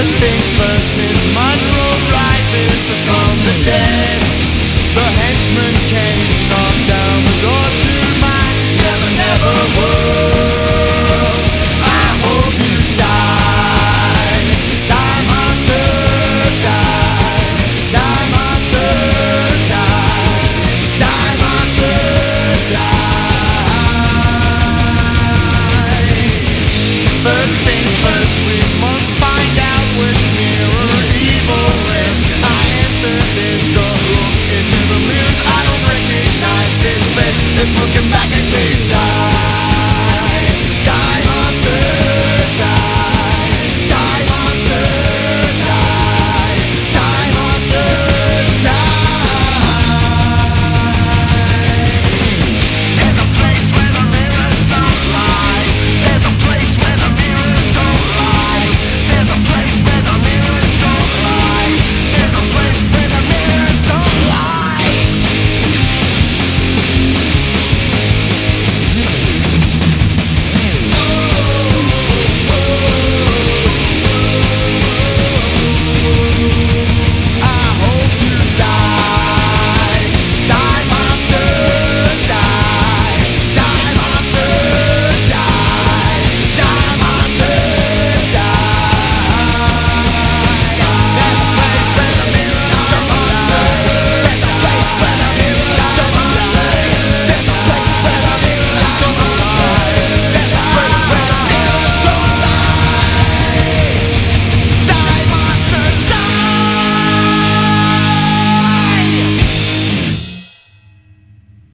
first things first